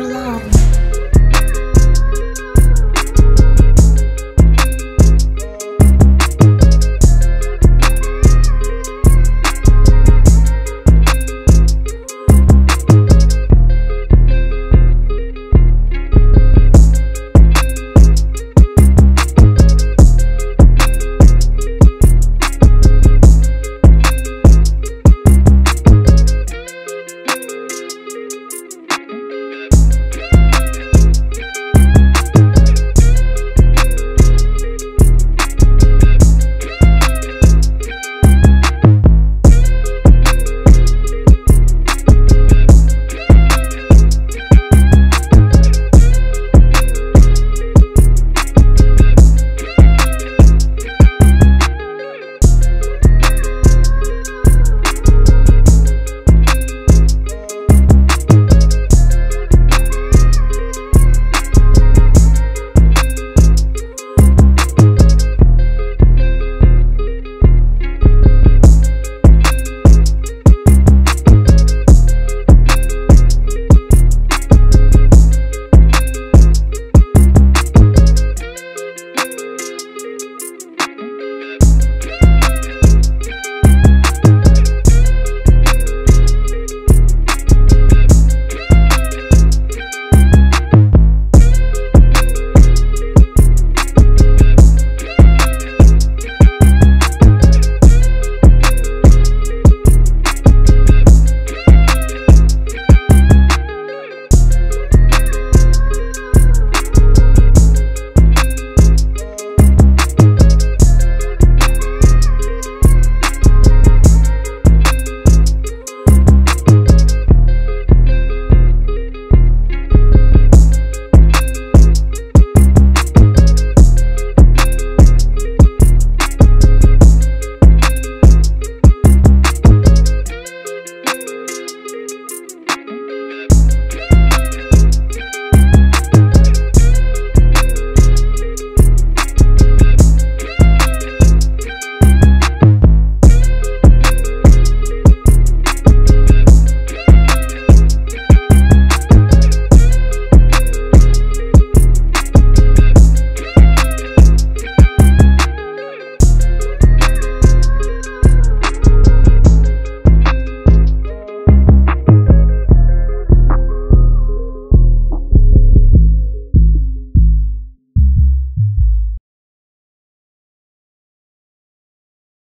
Carolina.